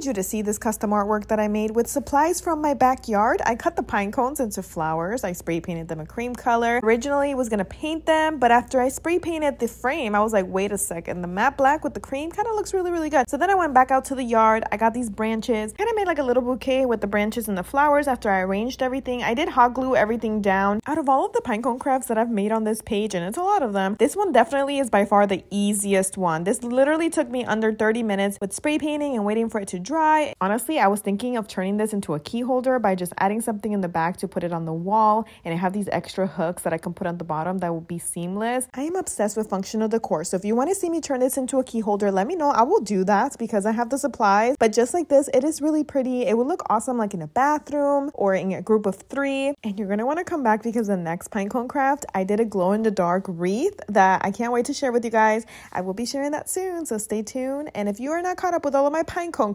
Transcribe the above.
need you to see this custom artwork that I made with supplies from my backyard. I cut the pine cones into flowers. I spray painted them a cream color. Originally was gonna paint them, but after I spray painted the frame, I was like, wait a second, the matte black with the cream kind of looks really, really good. So then I went back out to the yard. I got these branches, kind of made like a little bouquet with the branches and the flowers after I arranged everything. I did hot glue everything down. Out of all of the pine cone crafts that I've made on this page, and it's a lot of them, this one definitely is by far the easiest one. This literally took me under 30 minutes with spray painting and waiting for it to dry. Honestly, I was thinking of turning this into a key holder by just adding something in the back to put it on the wall and I have these extra hooks that I can put on the bottom that will be seamless. I am obsessed with functional decor. So if you want to see me turn this into a key holder, let me know. I will do that because I have the supplies. But just like this, it is really pretty. It will look awesome like in a bathroom or in a group of three. And you're going to want to come back because the next pinecone craft, I did a glow in the dark wreath that I can't wait to share with you guys. I will be sharing that soon. So stay tuned. And if you are not caught up with all of my pinecone